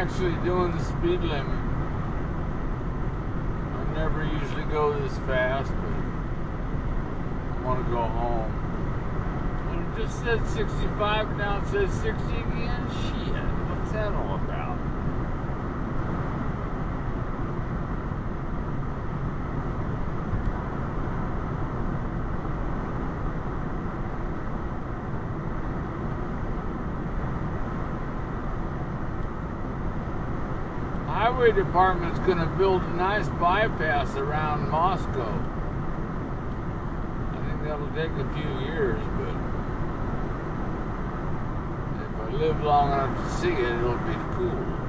actually doing the speed limit. I never usually go this fast, but I want to go home. Well, it just said 65, now it says 60 again? Shit, what's that all about? Highway Department's gonna build a nice bypass around Moscow. I think that'll take a few years, but if I live long enough to see it, it'll be cool.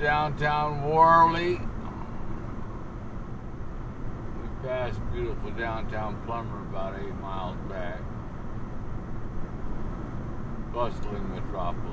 Downtown Worley. We passed beautiful downtown Plummer about eight miles back. Bustling metropolis.